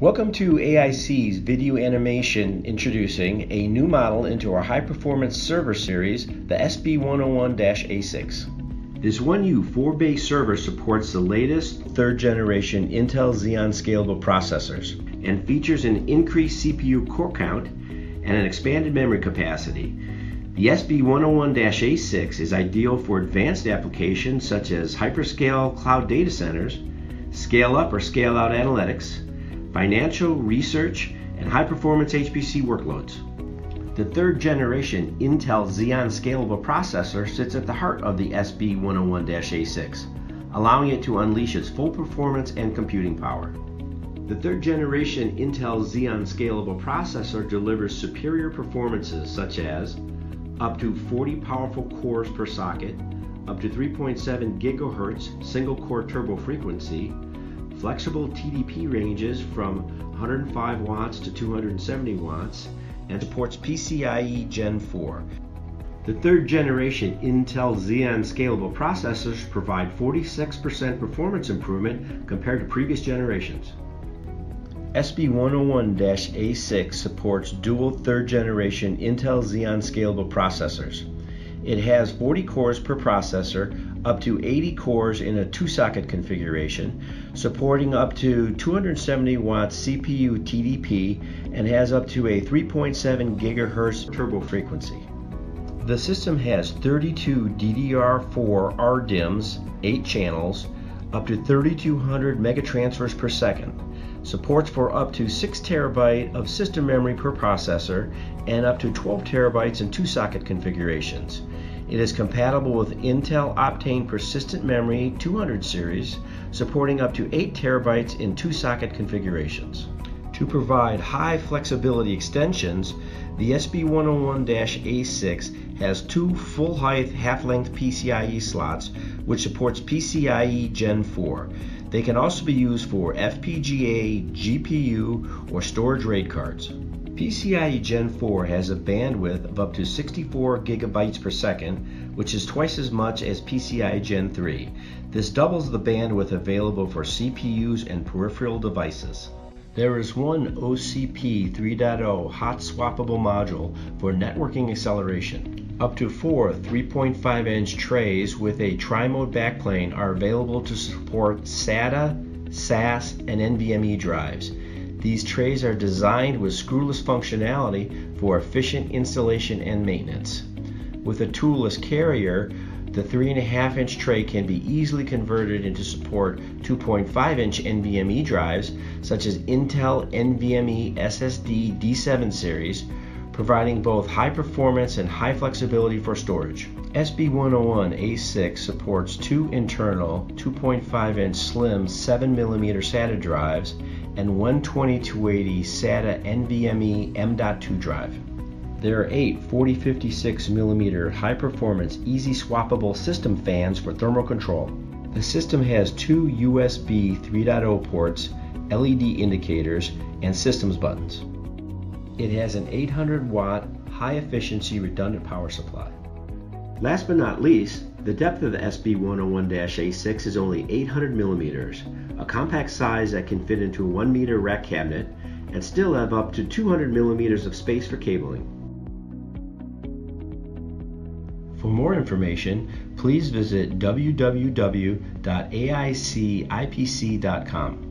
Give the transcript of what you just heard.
Welcome to AIC's video animation introducing a new model into our high performance server series, the SB101-A6. This 1U 4 bay server supports the latest third generation Intel Xeon scalable processors and features an increased CPU core count and an expanded memory capacity. The SB101-A6 is ideal for advanced applications such as hyperscale cloud data centers, scale up or scale out analytics, financial, research, and high performance HPC workloads. The third generation Intel Xeon scalable processor sits at the heart of the SB101-A6, allowing it to unleash its full performance and computing power. The third generation Intel Xeon scalable processor delivers superior performances such as up to 40 powerful cores per socket, up to 3.7 GHz single core turbo frequency, flexible TDP ranges from 105 watts to 270 watts, and supports PCIe Gen 4. The third generation Intel Xeon scalable processors provide 46% performance improvement compared to previous generations. SB101-A6 supports dual third generation Intel Xeon scalable processors. It has 40 cores per processor, up to 80 cores in a two socket configuration, supporting up to 270 watts CPU TDP, and has up to a 3.7 gigahertz turbo frequency. The system has 32 DDR4 RDIMMs, 8 channels, up to 3200 megatransfers per second, supports for up to 6 terabyte of system memory per processor, and up to 12 terabytes in two socket configurations. It is compatible with Intel Optane Persistent Memory 200 series, supporting up to 8 terabytes in two socket configurations. To provide high flexibility extensions, the SB101-A6 has two full height half length PCIe slots which supports PCIe Gen 4. They can also be used for FPGA, GPU, or storage RAID cards. PCIe Gen 4 has a bandwidth of up to 64 gigabytes per second, which is twice as much as PCIe Gen 3. This doubles the bandwidth available for CPUs and peripheral devices. There is one OCP 3.0 hot swappable module for networking acceleration. Up to four 3.5 inch trays with a tri-mode backplane are available to support SATA, SAS, and NVMe drives. These trays are designed with screwless functionality for efficient installation and maintenance. With a toolless carrier, the 3.5 inch tray can be easily converted into support 2.5 inch NVMe drives, such as Intel NVMe SSD D7 series, providing both high performance and high flexibility for storage. SB101-A6 supports two internal 2.5 inch slim 7mm SATA drives and one 2280 SATA NVMe M.2 drive. There are eight 4056mm high performance easy swappable system fans for thermal control. The system has two USB 3.0 ports, LED indicators, and systems buttons. It has an 800 watt high efficiency redundant power supply. Last but not least, the depth of the SB101-A6 is only 800 millimeters, a compact size that can fit into a 1 meter rack cabinet and still have up to 200 millimeters of space for cabling. For more information, please visit www.aicipc.com.